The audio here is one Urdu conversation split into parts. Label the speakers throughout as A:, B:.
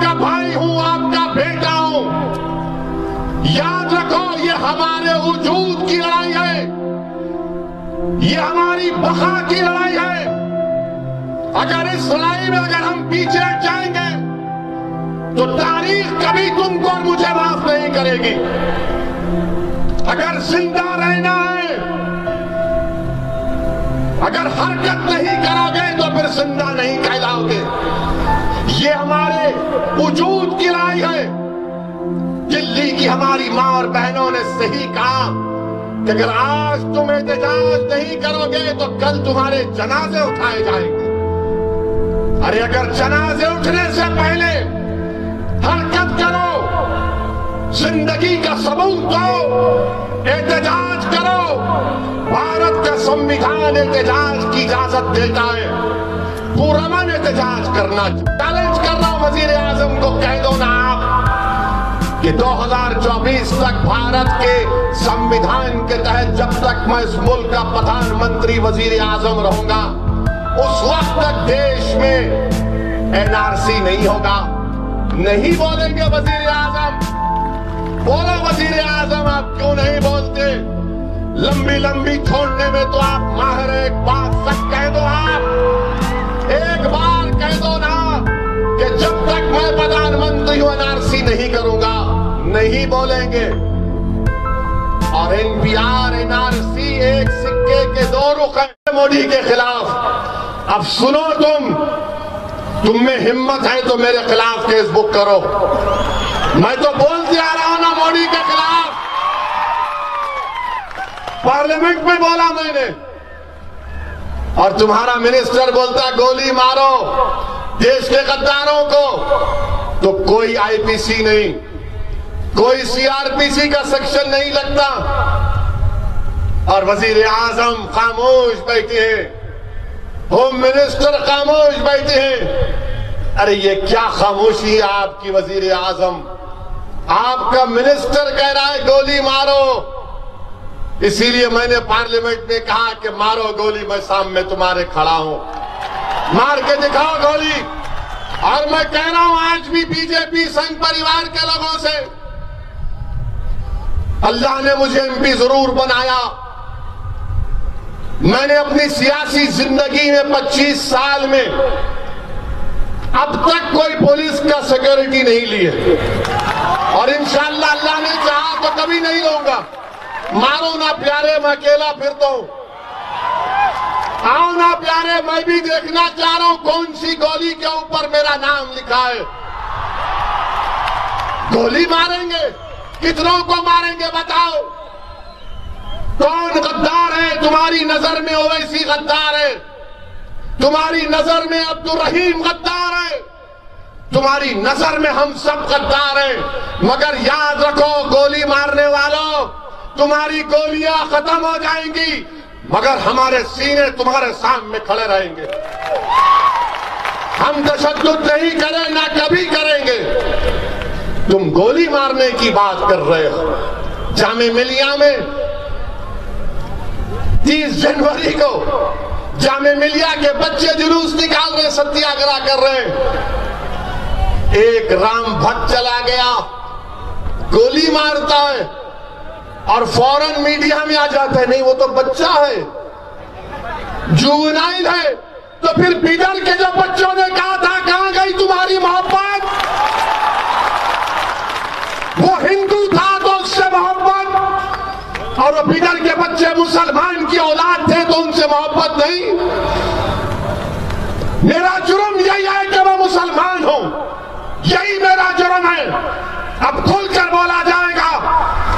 A: آپ کا بھائی ہوں، آپ کا بیٹا ہوں۔ یاد رکھو، یہ ہمارے وجود کی لڑائی ہے۔ یہ ہماری بقا کی لڑائی ہے۔ اگر اس لڑائی میں اگر ہم پیچھے جائیں گے، تو تاریخ کبھی تم کو اور مجھے معاف نہیں کرے گی۔ اگر زندہ رہنا ہے، اگر حرکت نہیں کرو گے، تو پھر زندہ نہیں کہلاؤ گے۔ یہ ہمارے وجود کی رائے ہے۔ دلی کی ہماری ماں اور بہنوں نے صحیح کہا کہ اگر آج تم احتجاج نہیں کرو گے تو کل تمہارے جنازے اٹھائے جائیں گے۔ ارے اگر جنازے اٹھنے سے پہلے حرکت کرو، زندگی کا ثبوت دو، احتجاج کرو، بھارت کا سمویدھان احتجاج کی اجازت دیتا ہے۔ پورمن احتجاج کرنا چیلنج کر رہا ہوں وزیر اعظم کو کہہ دو نا آپ کہ دو ہزار چوبیس تک بھارت کے سمویدھان کے تحت جب تک میں اس ملک کا پردھان منتری وزیر اعظم رہوں گا اس وقت تک دیش میں این آر سی نہیں ہوگا نہیں بولیں گے وزیر اعظم بولو وزیر اعظم آپ کیوں نہیں بولتے لمبی لمبی چھوڑنے میں تو آپ ماہر ایک بات سچ کہہ دو آپ نہیں بولیں گے۔ اور N P R N R C ایک سکے کے دو رخ ہیں موڈی کے خلاف۔ اب سنو تم تم میں ہمت ہے تو میرے خلاف کیس بک کرو۔ میں تو بولتے آ رہا ہوں نا موڈی کے خلاف۔ پارلیمنٹ میں بولا میں نے۔ اور تمہارا منسٹر بولتا گولی مارو۔ دیش کے غداروں کو۔ تو کوئی آئی پی سی نہیں۔ کوئی سی آر پی سی کا سیکشن نہیں لگتا۔ اور وزیر اعظم خاموش بیٹھے ہیں۔ ہوم منسٹر خاموش بیٹھے ہیں۔ ارے یہ کیا خاموشی ہے آپ کی وزیر اعظم۔ آپ کا منسٹر کہہ رہا ہے گولی مارو۔ اسی لیے میں نے پارلیمنٹ میں کہا کہ مارو گولی، میں سامنے تمہارے کھڑا ہوں۔ مار کے دکھاؤ گولی۔ اور میں کہہ رہا ہوں، آج بھی بی جے پی سنگ پریوار کے لوگوں سے اللہ نے مجھے ایم پی ضرور بنایا۔ میں نے اپنی سیاسی زندگی میں پچیس سال میں اب تک کوئی پولیس کا سیکورٹی نہیں لی ہے۔ اور انشاءاللہ اللہ نے چاہا تو کبھی نہیں لوں گا۔ مارو نا پیارے، میں اکیلا پھرتا ہوں۔ آؤ نا پیارے، میں بھی دیکھنا چاہ رہا ہوں کون سی گولی کے اوپر میرا نام لکھا ہے۔ گولی ماریں گے۔ کتنوں کو ماریں گے بتاؤ؟ کون غدار ہے؟ تمہاری نظر میں اویسی غدار ہے۔ تمہاری نظر میں عبد الرحیم غدار ہے۔ تمہاری نظر میں ہم سب غدار ہیں۔ مگر یاد رکھو، گولی مارنے والوں، تمہاری گولیاں ختم ہو جائیں گی۔ مگر ہمارے سینے تمہارے سامنے کھڑے رہیں گے۔ ہم تشدد نہیں کریں، نہ کبھی کریں گے۔ تم گولی مارنے کی بات کر رہے ہو۔ جامع ملیہ میں تیس جنوری کو جامع ملیہ کے بچے جلوس نکال رہے ستیہ گرہ کر رہے ہیں۔ ایک رام بھٹ چلا گیا، گولی مارتا ہے اور فوراً میڈیا میں آ جاتا ہے، نہیں، وہ تو بچہ ہے جوونائل ہے۔ تو پھر بیدر کے جو بچوں نے کہا تھا، کہاں گئی تمہاری محبت؟ اور وہ کے بچے مسلمان کی اولاد تھے تو ان سے محبت نہیں۔ میرا جرم یہی ہے کہ میں مسلمان ہوں۔ یہی میرا جرم ہے۔ اب کھل کر بولا جائے گا۔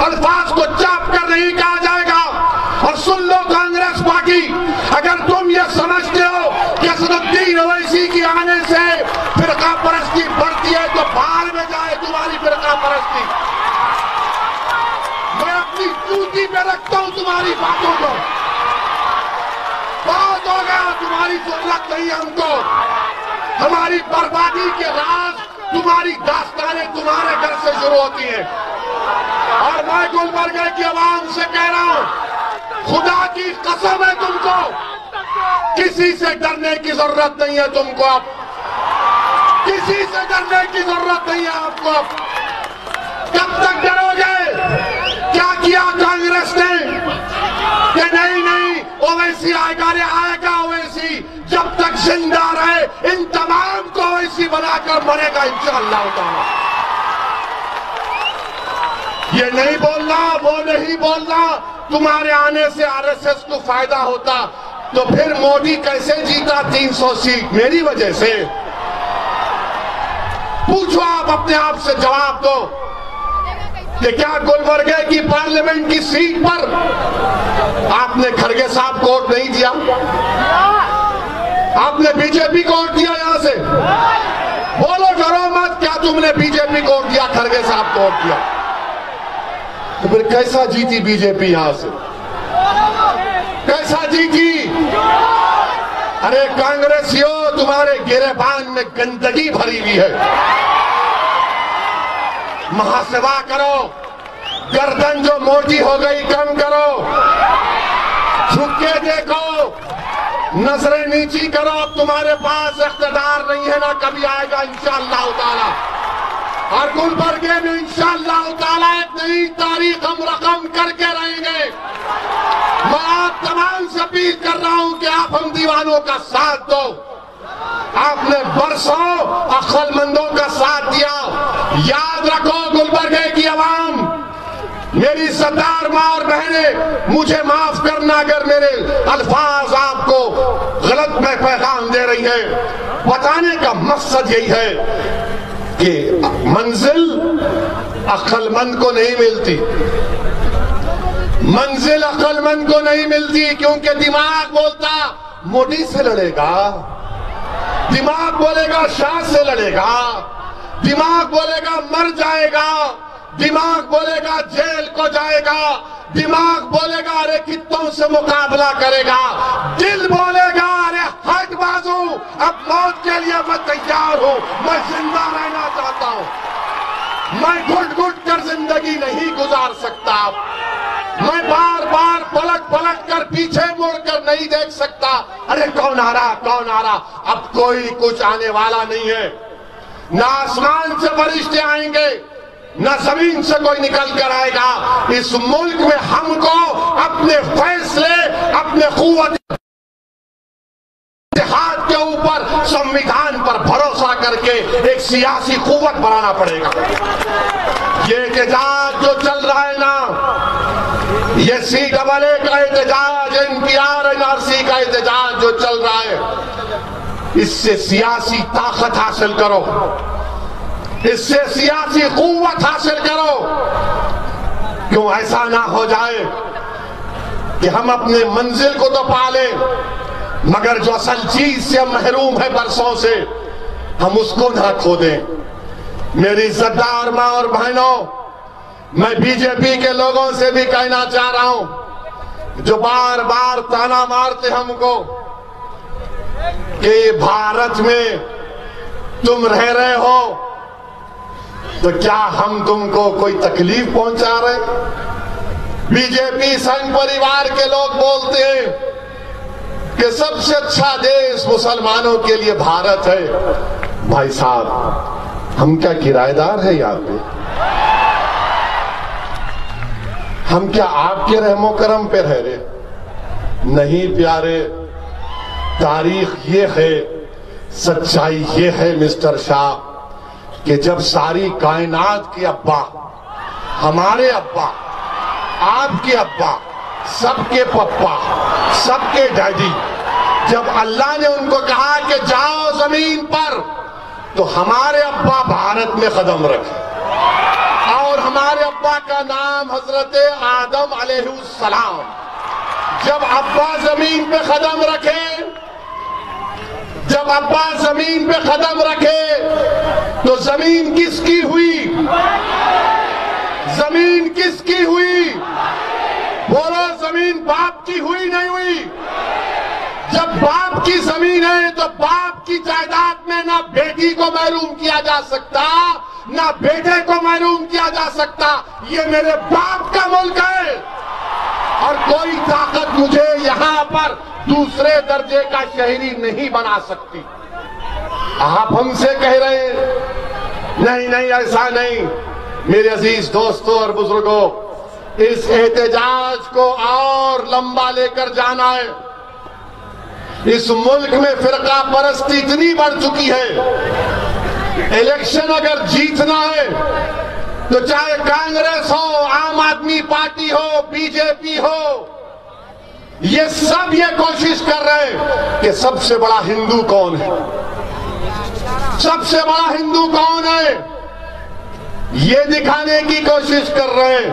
A: الفاظ کو چاپ کر نہیں کہا جائے گا۔ اور سن لو کانگریس پارٹی۔ اگر تم یہ سمجھتے ہو کہ الدین اویسی کی آنے سے فرقہ پرستی بڑھتی ہے تو باہر میں جائے تمہاری فرقہ پرستی میں اپنی چوٹی پہ رکھتا ہوں تمہاری باتوں کو۔ بہت ہو گیا تمہاری ضرورت نہیں ہم کو۔ ہماری بربادی کے راز، تمہاری داستانیں تمہارے گھر سے شروع ہوتی ہیں۔ اور میں گلبرگہ کی عوام سے کہہ رہا ہوں، خدا کی قسم ہے تم کو۔ کسی سے ڈرنے کی ضرورت نہیں ہے تم کو اب۔ کسی کسی سے ڈرنے کی ضرورت نہیں ہے آپ کو کب تک ڈرو گے؟ کیا کانگریس نے کہ نہیں نہیں اویسی آئے گا آئے گا اویسی جب تک زندہ رہے، ان تمام کو اویسی بنا کر مرے گا، انشاءاللہ تعالی۔ یہ نہیں بولنا، وہ نہیں بولنا، تمہارے آنے سے آر ایس ایس کو فائدہ ہوتا، تو پھر موڈی کیسے جیتا تین سو سیٹ؟ میری وجہ سے۔ پوچھو آپ اپنے آپ سے جواب دو۔ کہ کیا گلبرگے کی پارلیمنٹ کی سیٹ پر آپ نے کھرگے صاحب کوٹ نہیں دیا؟ آپ نے بی جے پی کوٹ دیا یہاں سے؟ بولو ڈرو مت، کیا تم نے بی جے پی کوٹ دیا، کھرگے صاحب کوٹ دیا؟ تو پھر کیسا جیتی بی جے پی یہاں سے؟ کیسا جیتی؟ ارے کانگریسیوں، تمہارے گربان میں گندگی بھری ہوئی ہے۔ محاسبہ کرو۔ گردن جو موٹی ہو گئی، کم کرو۔ جھکے دیکھو۔ نظریں نیچی کرو۔ اب تمہارے پاس اقتدار نہیں ہے نا، کبھی آئے گا انشاءاللہ تعالی۔ اور گلبرگے میں انشاءاللہ تعالی ایک نئی تاریخ ہم رقم کر کے رہیں گے۔ میں آپ تمام سے اپیل کر رہا ہوں کہ آپ ہم دیوانوں کا ساتھ دو۔ آپ نے برسوں اخل مندوں کا ساتھ دیا۔ یاد رکھو گلبرگے کی عوام، میری سردار ماں اور بہنیں، مجھے معاف کرنا اگر میرے الفاظ آپ کو غلط میں پیغام دے رہی ہیں۔ بتانے کا مقصد یہی ہے کہ منزل اخل مند کو نہیں ملتی۔ منزل اخل مند کو نہیں ملتی کیونکہ دماغ بولتا موڈی سے لڑے گا۔ دماغ بولے گا شاہ سے لڑے گا۔ دماغ بولے گا، مر جائے گا۔ دماغ بولے گا، جیل کو جائے گا۔ دماغ بولے گا، ارے کتوں سے مقابلہ کرے گا۔ دل بولے گا، ارے ہٹ بازو، اب موت کے لیے میں تیار ہوں۔ میں زندہ رہنا چاہتا ہوں۔ میں گھٹ گھٹ کر زندگی نہیں گزار سکتا۔ میں بار بار پلٹ پلٹ کر پیچھے مڑ کر نہیں دیکھ سکتا۔ ارے کون آ رہا، کون آ رہا؟ اب کوئی کچھ آنے والا نہیں ہے۔ نہ آسمان سے فرشتے آئیں گے، نہ زمین سے کوئی نکل کر آئے گا۔ اس ملک میں ہم کو اپنے فیصلے، اپنے قوت اتحاد کے اوپر سمویدھان پر بھروسہ کر کے ایک سیاسی قوت بنانا پڑے گا۔ یہ احتجاج جو چل رہا ہے نا یہ سی ڈبل اے کا احتجاج N P R N R C کا احتجاج جو چل رہا ہے، اس سے سیاسی طاقت حاصل کرو۔ اس سے سیاسی قوت حاصل کرو۔ کیوں ایسا نہ ہو جائے کہ ہم اپنے منزل کو تو پالیں، مگر جو اصل چیز سے محروم ہے برسوں سے، ہم اس کو نہ کھو دیں میری زدار ماں اور بہنوں میں بی جے پی کے لوگوں سے بھی کہنا چاہ رہا ہوں جو بار بار تانا مارتے ہم کو کہ بھارت میں تم رہ رہے ہو، تو کیا ہم تم کو کوئی تکلیف پہنچا رہے؟ بی جے پی سنگ پریوار کے لوگ بولتے ہیں کہ سب سے اچھا دیش مسلمانوں کے لیے بھارت ہے۔ بھائی صاحب، ہم کیا کرایہ دار ہے یہاں پہ؟ ہم کیا آپ کے رحم و کرم پہ رہ رہے نہیں پیارے، تاریخ یہ ہے، سچائی یہ ہے مسٹر شاہ، کہ جب ساری کائنات کے ابا، ہمارے ابا، آپ کے ابا، سب کے پپا، سب کے ڈیڈی، جب اللہ نے ان کو کہا کہ جاؤ زمین پر، تو ہمارے ابا بھارت میں قدم رکھے۔ ہمارے ابا کا نام حضرت آدم علیہ السلام۔ جب ابا زمین پہ قدم رکھے، جب ابا زمین پہ قدم رکھے، تو زمین کس کی ہوئی؟ زمین کس کی ہوئی؟ بولو، زمین باپ کی ہوئی نہیں ہوئی؟ جب باپ کی زمین ہے، تو باپ کی جائیداد میں نہ بیٹی کو محروم کیا جا سکتا نہ بیٹے کو محروم کیا جا سکتا، یہ میرے باپ کا ملک ہے۔ اور کوئی طاقت مجھے یہاں پر دوسرے درجے کا شہری نہیں بنا سکتی۔ آپ ہم سے کہہ رہے ہیں، نہیں نہیں، ایسا نہیں۔ میرے عزیز دوستوں اور بزرگوں، اس احتجاج کو اور لمبا لے کر جانا ہے۔ اس ملک میں فرقہ پرستی اتنی بڑھ چکی ہے۔ الیکشن اگر جیتنا ہے تو چاہے کانگریس ہو، عام آدمی پارٹی ہو، بی جے پی ہو، یہ سب یہ کوشش کر رہے کہ سب سے بڑا ہندو کون ہے؟ سب سے بڑا ہندو کون ہے؟ یہ دکھانے کی کوشش کر رہے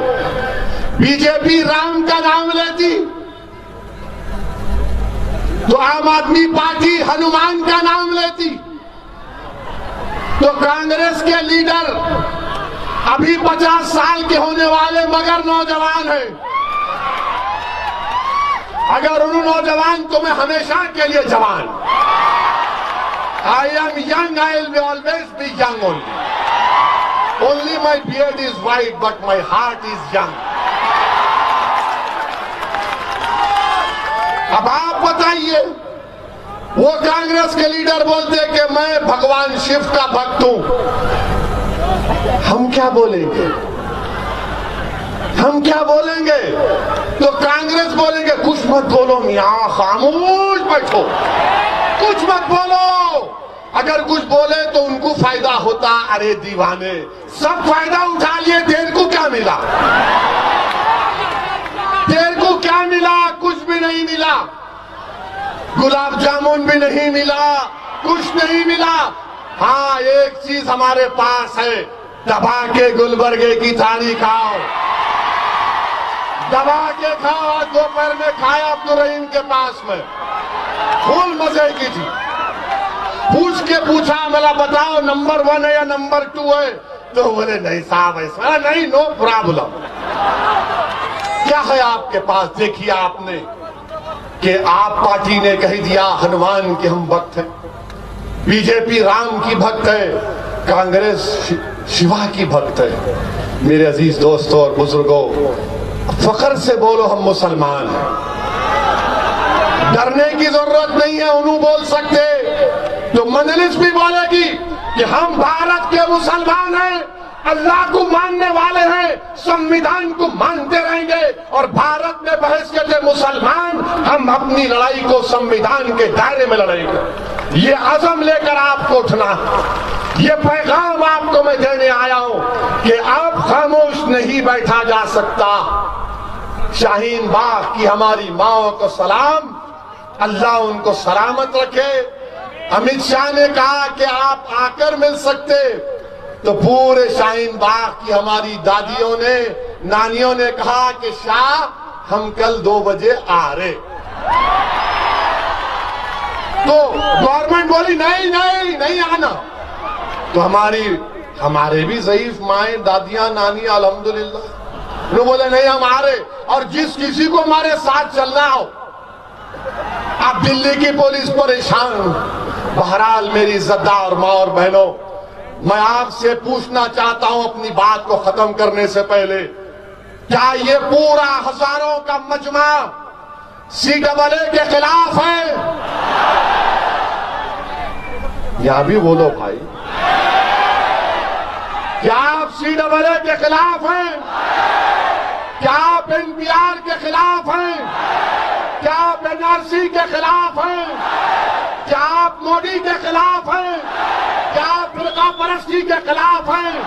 A: بی جے پی رام کا نام لیتی، تو عام آدمی پارٹی ہنومان کا نام لیتی۔ تو کانگریس کے لیڈر ابھی پچاس سال کے ہونے والے مگر نوجوان ہیں اگر انہوں نوجوان تو میں ہمیشہ کے لیے جوان I am young, I will always be young only. Only my beard is white, but my heart is young. اب آپ بتائیے وہ کانگریس کے لیڈر بولتے بھگوان شیو کا بھکت ہوں۔ ہم کیا بولیں گے؟ ہم کیا بولیں گے؟ تو کانگریس بولیں گے، کچھ مت بولو، میاں خاموش بیٹھو۔ کچھ مت بولو۔ اگر کچھ بولے تو ان کو فائدہ ہوتا۔ ارے دیوانے، سب فائدہ اٹھا لیے، دیر کو کیا ملا؟ دیر کو کیا ملا؟ کچھ بھی نہیں ملا۔ گلاب جامن بھی نہیں ملا۔ کچھ نہیں ملا۔ ہاں ایک چیز ہمارے پاس ہے۔ دبا کے گلبرگے کی تھالی کھاؤ۔ دبا کے کھاؤ، آج دوپہر میں کھایا عبدالرحیم کے پاس میں۔ پھول مزے کی تھی پوچھ کے پوچھا، ملا بتاؤ نمبر ون ہے یا نمبر ٹو ہے؟ تو بولے، نہیں صاحب، ایسا نہیں، نو پرابلم کیا ہے آپ کے پاس؟ دیکھیا آپ نے کہ آپ پارٹی نے کہہ دیا ہنومان کے ہم بھکت ہیں۔ بی جے پی رام کی بھکت ہے، کانگریس شیوا کی بھکت ہے۔ میرے عزیز دوستوں اور بزرگوں فخر سے بولو ہم مسلمان ہیں۔ ڈرنے کی ضرورت نہیں ہے، انہوں بول سکتے۔ تو مجلس بھی بولے گی کہ ہم بھارت کے مسلمان ہیں، اللہ کو ماننے والے ہیں کو مانتے رہیں گے اور بھارت میں بحثیت مسلمان، ہم اپنی لڑائی کو سمویدھان کے دائرے میں لڑیں گے۔ یہ عزم لے کر آپ کو اٹھنا، یہ پیغام آپ کو میں دینے آیا ہوں کہ آپ خاموش نہیں بیٹھا جا سکتا۔ شاہین باغ کی ہماری ماں کو سلام۔ اللہ ان کو سلامت رکھے۔ امت شاہ نے کہا کہ آپ آ کر مل سکتے۔ تو پورے شاہین باغ کی ہماری دادیوں نے، نانیوں نے کہا کہ شاہ، ہم کل دو بجے آ رہے۔ تو گورنمنٹ بولی، نہیں نہیں نہیں آنا۔ تو ہماری، ہمارے بھی ضعیف مائیں، دادیاں نانیاں الحمدللہ۔ وہ بولے، نہیں، ہم آ رہے۔ اور جس کسی کو ہمارے ساتھ چلنا ہو اب دلی کی پولیس پریشان بہرحال میری زدہ اور ماں اور بہنوں میں آپ سے پوچھنا چاہتا ہوں اپنی بات کو ختم کرنے سے پہلے، کیا یہ پورا ہزاروں کا مجمع سی ڈبل اے کے خلاف ہے؟ یا بھی بولو بھائی۔ کیا آپ سی ڈبل اے کے خلاف ہیں؟ کیا آپ این پی آر کے خلاف ہیں؟ کیا آپ این آر سی کے خلاف ہیں؟ کیا آپ موڈی کے خلاف ہیں؟ کیا آپ فرقہ پرستی کے خلاف ہیں۔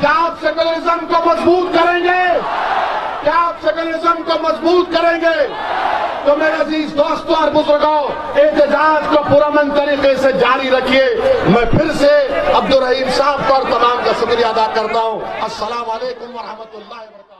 A: کیا آپ سیکولرزم کو مضبوط کریں گے۔ کیا آپ سیکولرزم کو مضبوط کریں گے۔ تو میرے عزیز دوستوں اور بزرگوں احتجاج کو پرامن طریقے سے جاری رکھیے۔ میں پھر سے عبدالرحیم صاحب پر تمام کا شکریہ ادا کرتا ہوں۔ السلام علیکم ورحمۃ اللہ وبرکاتہ۔